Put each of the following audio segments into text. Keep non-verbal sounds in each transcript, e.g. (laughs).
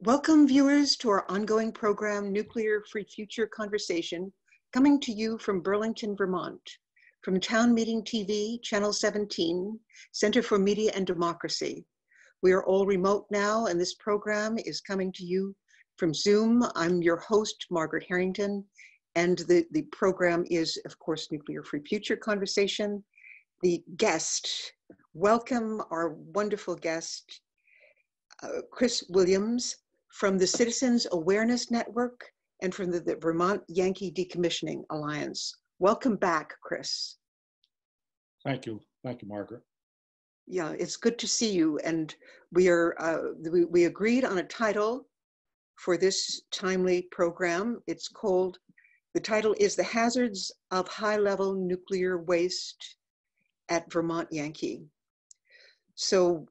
Welcome, viewers, to our ongoing program, Nuclear Free Future Conversation, coming to you from Burlington, Vermont, from Town Meeting TV, Channel 17, Center for Media and Democracy. We are all remote now, and this program is coming to you from Zoom. I'm your host, Margaret Harrington, and the, the program is, of course, Nuclear Free Future Conversation. The guest, welcome our wonderful guest, uh, Chris Williams, from the Citizens Awareness Network and from the, the Vermont Yankee Decommissioning Alliance. Welcome back, Chris. Thank you. Thank you, Margaret. Yeah, it's good to see you. And we are uh, we, we agreed on a title for this timely program. It's called the title is The Hazards of High Level Nuclear Waste at Vermont Yankee. So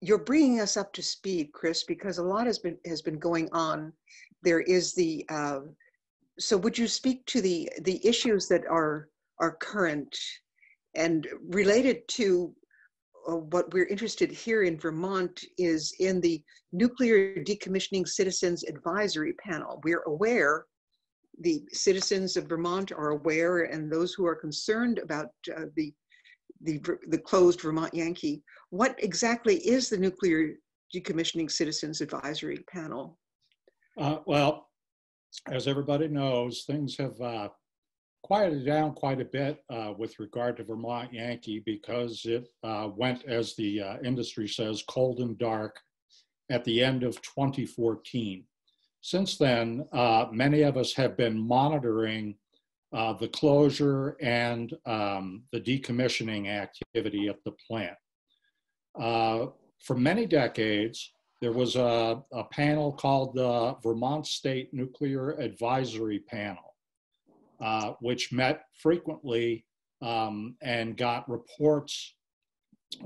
you're bringing us up to speed, Chris, because a lot has been has been going on. There is the uh, so would you speak to the the issues that are are current and related to uh, what we're interested here in Vermont is in the Nuclear Decommissioning Citizens Advisory Panel. We're aware, the citizens of Vermont are aware, and those who are concerned about uh, the the, the closed Vermont Yankee. What exactly is the Nuclear Decommissioning Citizens Advisory Panel? Uh, well, as everybody knows, things have uh, quieted down quite a bit uh, with regard to Vermont Yankee because it uh, went, as the uh, industry says, cold and dark at the end of 2014. Since then, uh, many of us have been monitoring uh, the closure and um, the decommissioning activity at the plant. Uh, for many decades, there was a, a, panel called the Vermont State Nuclear Advisory Panel, uh, which met frequently um, and got reports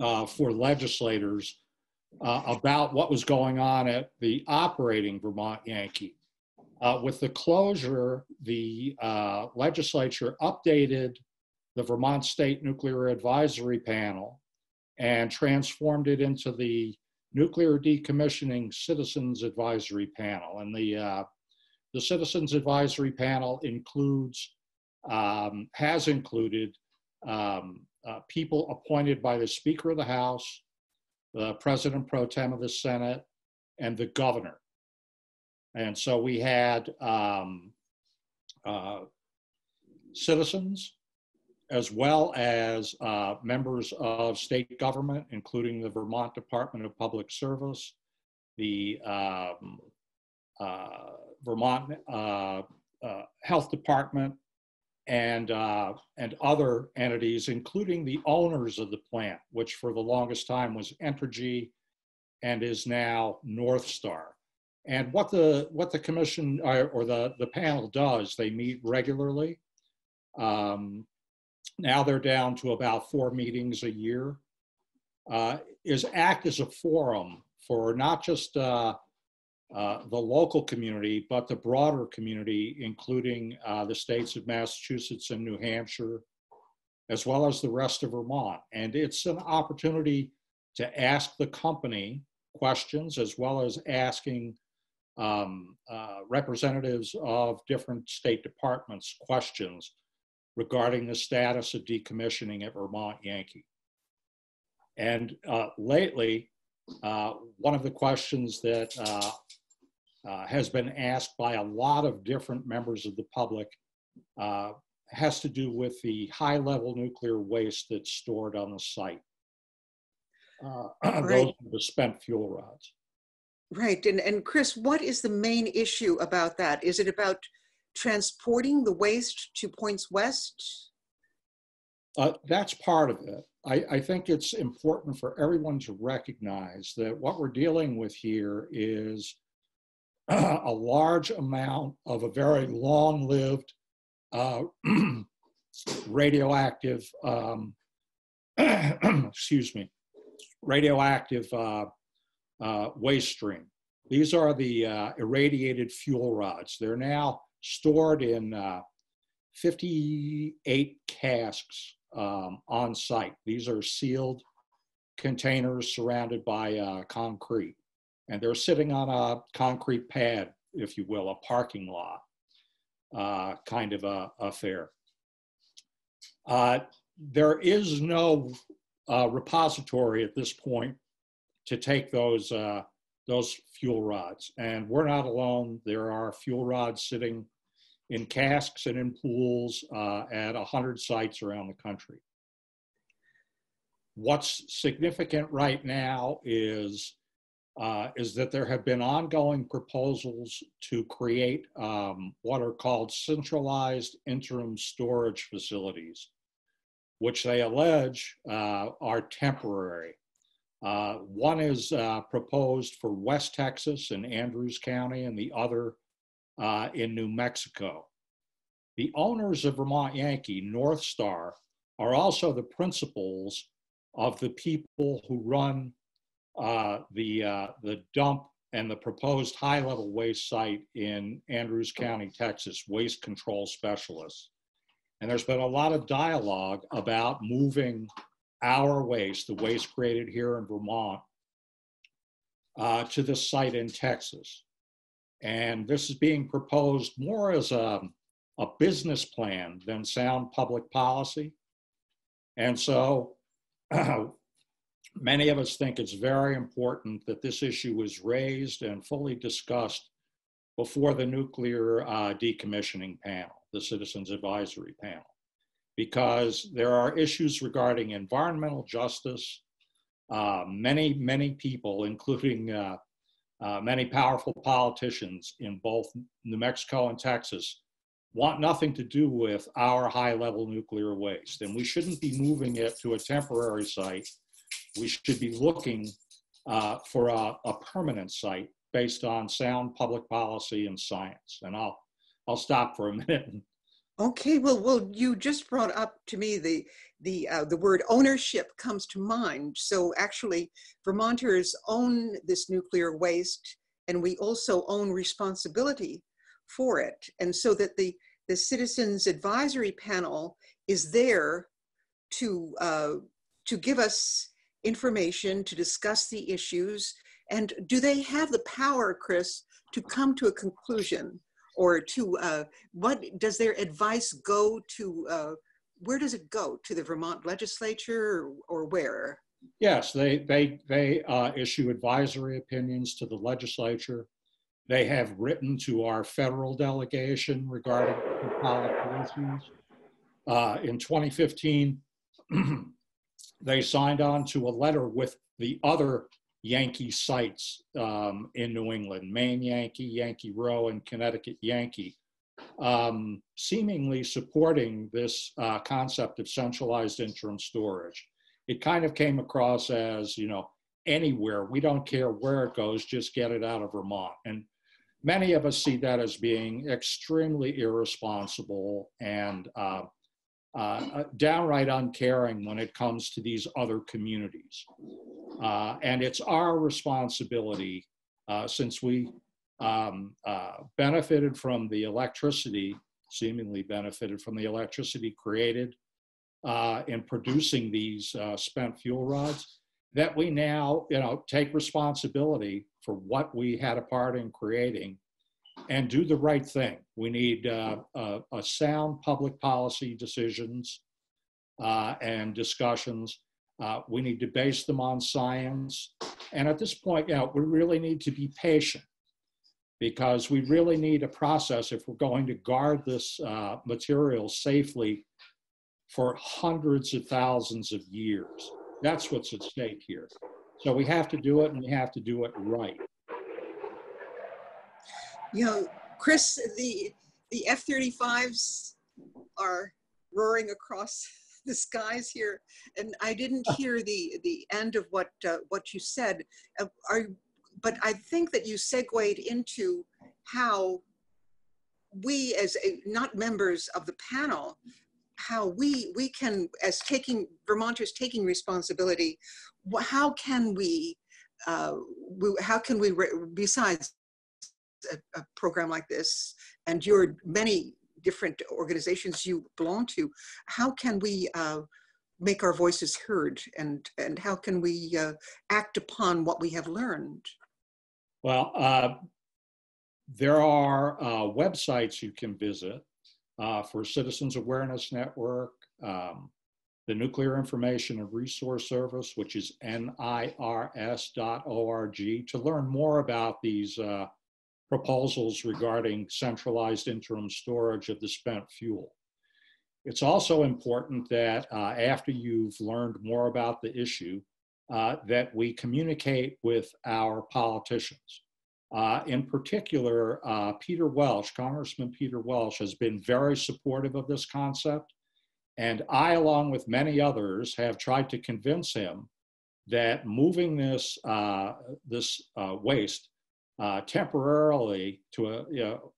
uh, for legislators uh, about what was going on at the operating Vermont Yankee. Uh, with the closure, the uh, legislature updated the Vermont State Nuclear Advisory Panel and transformed it into the Nuclear Decommissioning Citizens Advisory Panel. And the, uh, the Citizens Advisory Panel includes, um, has included um, uh, people appointed by the Speaker of the House, the President Pro Tem of the Senate, and the Governor. And so we had um, uh, citizens as well as uh, members of state government, including the Vermont Department of Public Service, the um, uh, Vermont uh, uh, Health Department, and, uh, and other entities, including the owners of the plant, which for the longest time was Entergy and is now North Star. And what the what the commission or, or the the panel does, they meet regularly. Um, now they're down to about four meetings a year. Uh, is act as a forum for not just uh, uh, the local community, but the broader community, including uh, the states of Massachusetts and New Hampshire, as well as the rest of Vermont. And it's an opportunity to ask the company questions as well as asking um, uh, representatives of different state departments questions regarding the status of decommissioning at Vermont Yankee. And uh, lately, uh, one of the questions that uh, uh, has been asked by a lot of different members of the public uh, has to do with the high level nuclear waste that's stored on the site. Right. (clears throat) Those are the spent fuel rods. Right. And, and Chris, what is the main issue about that? Is it about transporting the waste to points west? Uh, that's part of it. I, I, think it's important for everyone to recognize that what we're dealing with here is (clears throat) a large amount of a very long lived uh, (clears throat) radioactive, um, (clears throat) excuse me, radioactive uh, uh, waste stream. These are the uh, irradiated fuel rods. They're now stored in uh, 58 casks um, on site. These are sealed containers surrounded by uh, concrete. and they're sitting on a concrete pad, if you will, a parking lot uh, kind of a affair. Uh, there is no repository at this point to take those uh, those fuel rods, and we're not alone. There are fuel rods sitting in casks and in pools uh, at 100 sites around the country. What's significant right now is uh, is that there have been ongoing proposals to create um, what are called centralized interim storage facilities, which they allege uh, are temporary. Uh, one is uh, proposed for West Texas in Andrews County, and the other uh, in New Mexico. The owners of Vermont Yankee, North Star, are also the principals of the people who run uh, the, uh, the dump and the proposed high level waste site in Andrews County, Texas, waste control specialists. And there's been a lot of dialogue about moving our waste, the waste created here in Vermont, uh, to the site in Texas. And this is being proposed more as a, a business plan than sound public policy. And so (clears throat) many of us think it's very important that this issue is raised and fully discussed before the nuclear uh, decommissioning panel, the Citizens Advisory Panel, because there are issues regarding environmental justice. Uh, many, many people, including uh, uh many powerful politicians in both New Mexico and Texas, want nothing to do with our high level nuclear waste. And we shouldn't be moving it to a temporary site we should be looking uh, for a, a, permanent site based on sound public policy and science. And I'll I'll stop for a (laughs) minute. Okay, well, well, you just brought up to me the the uh, the word ownership comes to mind. So actually, Vermonters own this nuclear waste, and we also own responsibility for it. And so that the the Citizens Advisory Panel is there to uh, to give us information to discuss the issues? And do they have the power, Chris, to come to a conclusion? Or to uh, what does their advice go to? Uh, where does it go to the Vermont legislature or, or where? Yes, they they they uh, issue advisory opinions to the legislature. They have written to our federal delegation regarding policies. Uh, in 2015, (clears throat) they signed on to a letter with the other Yankee sites um, in New England, Maine Yankee, Yankee Rowe, and Connecticut Yankee, um, seemingly supporting this uh, concept of centralized interim storage. It kind of came across as, you know, anywhere, we don't care where it goes, just get it out of Vermont. And many of us see that as being extremely irresponsible and uh, uh, uh, downright uncaring when it comes to these other communities. Uh, and it's our responsibility, uh, since we um, uh, benefited from the electricity, seemingly benefited from the electricity created uh, in producing these spent fuel rods, that we now, you know, take responsibility for what we had a part in creating and do the right thing. We need uh, a, a, sound public policy decisions uh, and discussions. Uh, we need to base them on science. And at this point, you know, we really need to be patient because we really need a process if we're going to guard this uh, material safely for hundreds of thousands of years. That's what's at stake here. So we have to do it and we have to do it right you know, Chris, the the F-35s are roaring across (laughs) the skies here, and I didn't hear the the end of what uh, what you said. Uh, are but I think that you segued into how we, as a, not members of the panel, how we we can, as taking Vermonters taking responsibility, how can we, uh, we how can we besides a, a program like this and your many different organizations you belong to, how can we uh, make our voices heard and, and how can we uh, act upon what we have learned? Well, uh, there are uh, websites you can visit uh, for Citizens Awareness Network, um, the Nuclear Information and Resource Service, which is nirs.org, to learn more about these uh, proposals regarding centralized interim storage of the spent fuel. It's also important that uh, after you've learned more about the issue, uh, that we communicate with our politicians. Uh, in particular, uh, Peter Welch, Congressman Peter Welch, has been very supportive of this concept. And I, along with many others, have tried to convince him that moving this, uh, this uh, waste uh, temporarily to a, you know,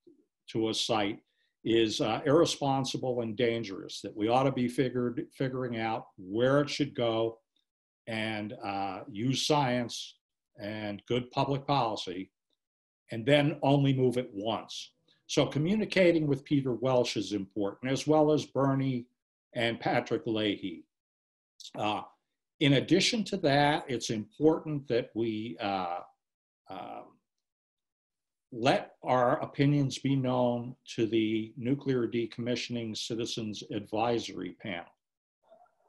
to a site is uh, irresponsible and dangerous, that we ought to be figured, figuring out where it should go and uh, use science and good public policy, and then only move it once. So communicating with Peter Welch is important, as well as Bernie and Patrick Leahy. Uh, in addition to that, it's important that we uh, um, let our opinions be known to the Nuclear Decommissioning Citizens Advisory Panel.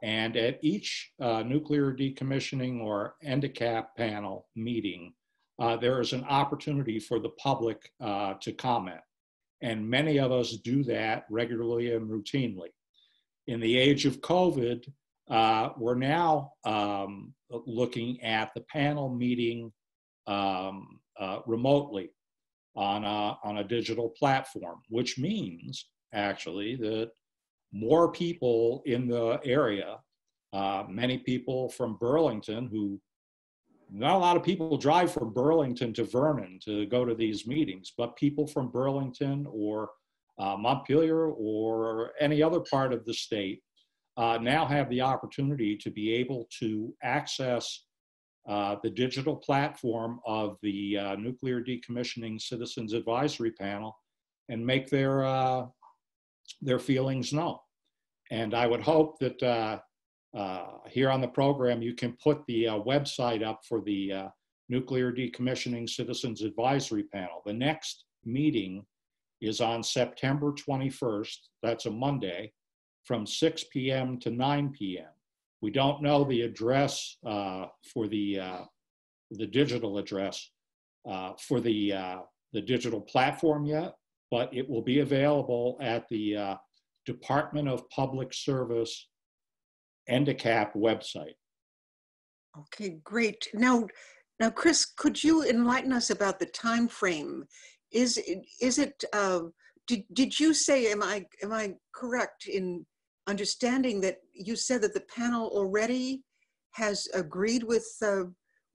And at each uh, nuclear decommissioning or NDCAP panel meeting, uh, there is an opportunity for the public uh, to comment. And many of us do that regularly and routinely. In the age of COVID, uh, we're now um, looking at the panel meeting um, uh, remotely on a, on a digital platform, which means actually that more people in the area, uh, many people from Burlington who not a lot of people drive from Burlington to Vernon to go to these meetings, but people from Burlington or uh, Montpelier or any other part of the state uh, now have the opportunity to be able to access uh, the digital platform of the uh, Nuclear Decommissioning Citizens Advisory Panel and make their, uh, their feelings known. And I would hope that uh, uh, here on the program, you can put the website up for the Nuclear Decommissioning Citizens Advisory Panel. The next meeting is on September 21st, that's a Monday, from 6 p.m. to 9 p.m. We don't know the address uh, for the uh, the digital address uh, for the uh, the digital platform yet, but it will be available at the uh, Department of Public Service NDCAP website. Okay, great. Now, now, Chris, could you enlighten us about the time frame? Is is it? Uh, did did you say? Am I am I correct in understanding that you said that the panel already has agreed with uh,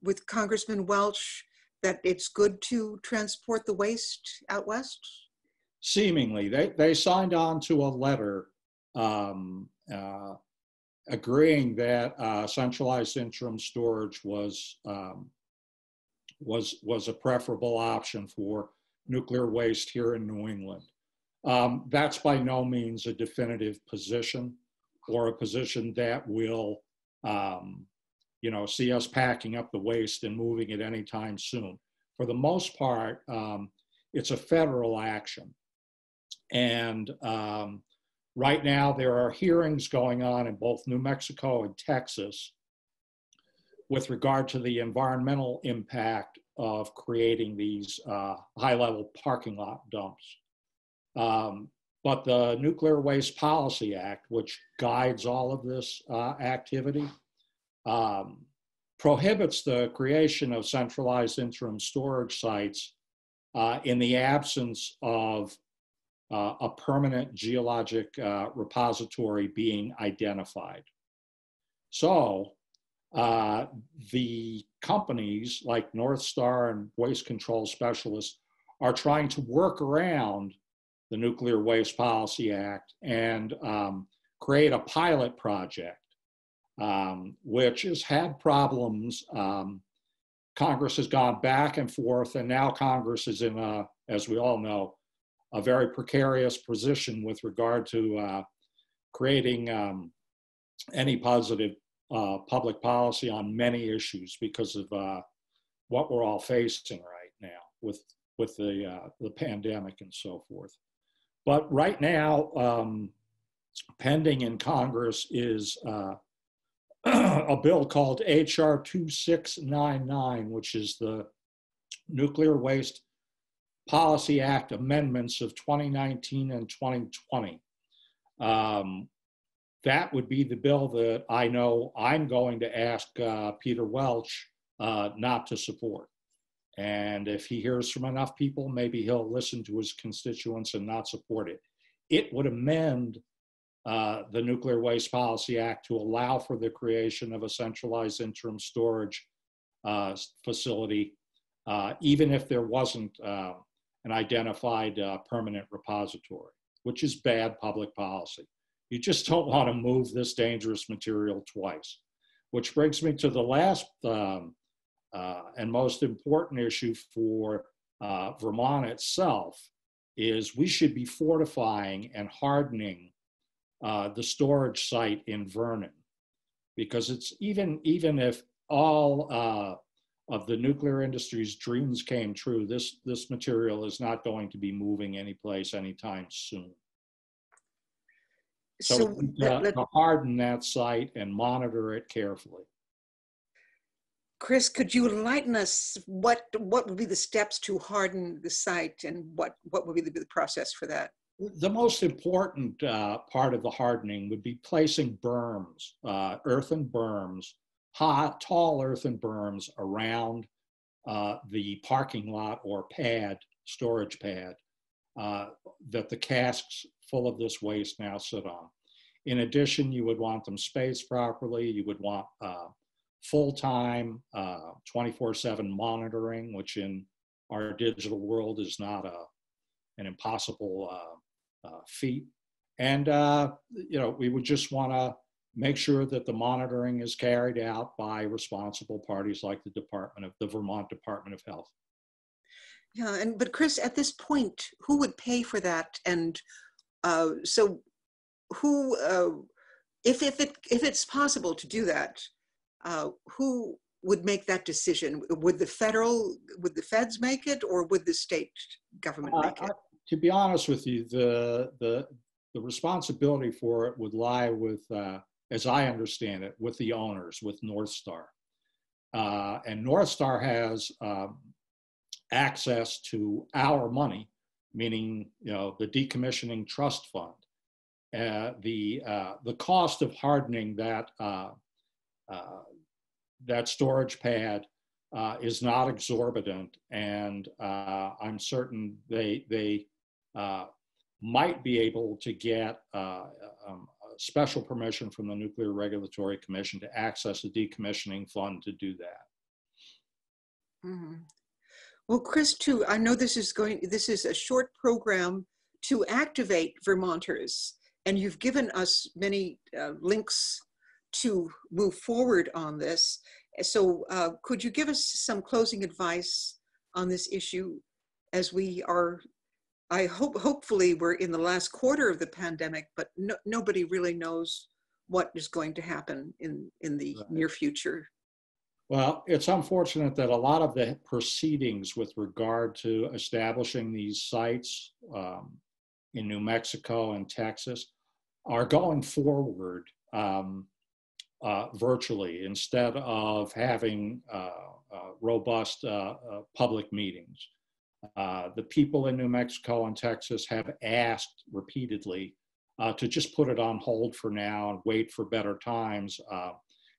with Congressman Welch that it's good to transport the waste out west? Seemingly, they they signed on to a letter um, uh, agreeing that uh, centralized interim storage was um, was was a preferable option for nuclear waste here in New England. Um, that's by no means a definitive position or a position that will, um, you know, see us packing up the waste and moving it anytime soon. For the most part, um, it's a federal action. And um, right now, there are hearings going on in both New Mexico and Texas with regard to the environmental impact of creating these uh, high level parking lot dumps. Um, but the Nuclear Waste Policy Act, which guides all of this uh, activity, um, prohibits the creation of centralized interim storage sites uh, in the absence of uh, a permanent geologic uh, repository being identified. So uh, the companies like North Star and Waste Control Specialists are trying to work around the Nuclear Waste Policy Act and um, create a pilot project, um, which has had problems. Um, Congress has gone back and forth, and now Congress is in a, as we all know, a very precarious position with regard to uh, creating um, any positive uh, public policy on many issues because of uh, what we're all facing right now. with with the uh, the pandemic and so forth. But right now, um, pending in Congress is uh, (clears throat) a bill called HR 2699, which is the Nuclear Waste Policy Act amendments of 2019 and 2020. Um, that would be the bill that I know I'm going to ask uh, Peter Welch uh, not to support. And if he hears from enough people, maybe he'll listen to his constituents and not support it. It would amend uh, the Nuclear Waste Policy Act to allow for the creation of a centralized interim storage uh, facility, uh, even if there wasn't uh, an identified uh, permanent repository, which is bad public policy. You just don't want to move this dangerous material twice. Which brings me to the last um, uh, and most important issue for Vermont itself is we should be fortifying and hardening uh, the storage site in Vernon, because it's even even if all uh, of the nuclear industry's dreams came true, this this material is not going to be moving anyplace anytime soon. So, so let, let, to harden that site and monitor it carefully. Chris, could you enlighten us what what would be the steps to harden the site and what what would be the, the process for that? the most important uh, part of the hardening would be placing berms, uh, earthen berms, hot, tall earthen berms around uh, the parking lot or pad, storage pad, uh, that the casks full of this waste now sit on. In addition, you would want them spaced properly. You would want uh, full-time, 24-7 uh, monitoring, which in our digital world is not a an impossible uh, feat. And, uh, you know, we would just want to make sure that the monitoring is carried out by responsible parties like the Department of the Vermont Department of Health. Yeah, and but Chris, at this point, who would pay for that? And uh, so, who, uh, if if it if it's possible to do that, uh, who would make that decision? Would the federal, would the feds make it, or would the state government make it? to be honest with you, the the the responsibility for it would lie with, uh, as I understand it, with the owners, with North Star, uh, and North Star has um, access to our money, meaning you know the decommissioning trust fund. Uh, the uh, the cost of hardening that uh, uh, that storage pad uh, is not exorbitant, and uh, I'm certain they they uh, might be able to get uh, um, special permission from the Nuclear Regulatory Commission to access the decommissioning fund to do that. Mm-hmm. Well, Chris, too, I know this is going. This is a short program to activate Vermonters, and you've given us many uh, links to move forward on this. So, uh, could you give us some closing advice on this issue as we are I hope, hopefully, we're in the last quarter of the pandemic, but no, nobody really knows what is going to happen in, in the right. near future. Well, it's unfortunate that a lot of the proceedings with regard to establishing these sites um, in New Mexico and Texas are going forward um, uh, virtually instead of having uh, uh, robust public meetings. The people in New Mexico and Texas have asked repeatedly to just put it on hold for now and wait for better times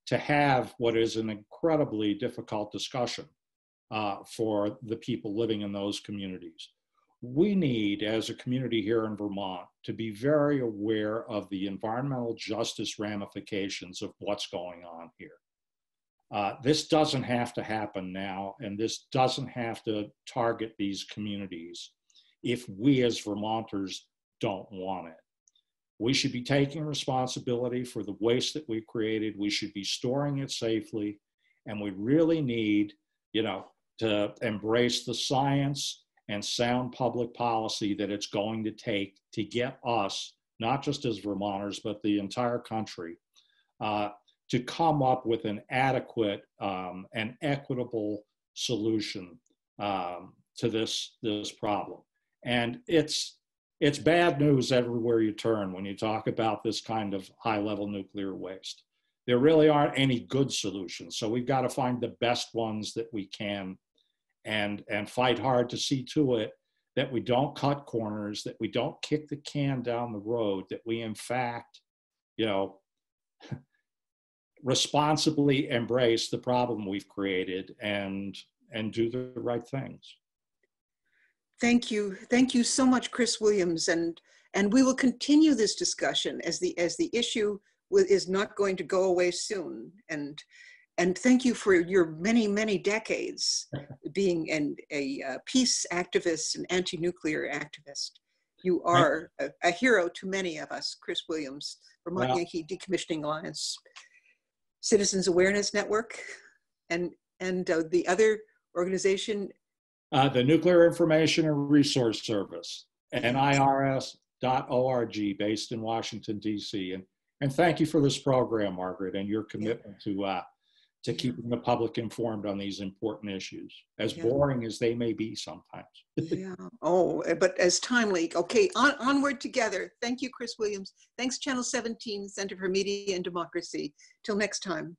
to have what is an incredibly difficult discussion for the people living in those communities. We need, as a community here in Vermont, to be very aware of the environmental justice ramifications of what's going on here. Uh, this doesn't have to happen now, and this doesn't have to target these communities if we as Vermonters don't want it. We should be taking responsibility for the waste that we've created. We should be storing it safely, and we really need, you know, to embrace the science and sound public policy that it's going to take to get us, not just as Vermonters, but the entire country, uh, to come up with an adequate um, and equitable solution um, to this this problem. And it's it's bad news everywhere you turn when you talk about this kind of high level nuclear waste. There really aren't any good solutions. So we've got to find the best ones that we can and and fight hard to see to it that we don't cut corners, that we don't kick the can down the road, that we in fact, you know, (laughs) responsibly embrace the problem we've created and and do the right things. Thank you. Thank you so much, Chris Williams. And, and we will continue this discussion as the, as the issue is not going to go away soon. And, and thank you for your many, many decades (laughs) being an, a, a peace activist and anti-nuclear activist. You are a, a, hero to many of us, Chris Williams, Vermont well, Yankee Decommissioning Alliance, Citizens Awareness Network, and, and uh, the other organization uh, the Nuclear Information and Resource Service, nirs.org, based in Washington, D.C. And, and thank you for this program, Margaret, and your commitment to, uh, to keeping the public informed on these important issues, as yeah. boring as they may be sometimes. (laughs) yeah. Oh, eh, but as timely. Okay, on, onward together. Thank you, Chris Williams. Thanks, Channel 17, Center for Media and Democracy. Till next time.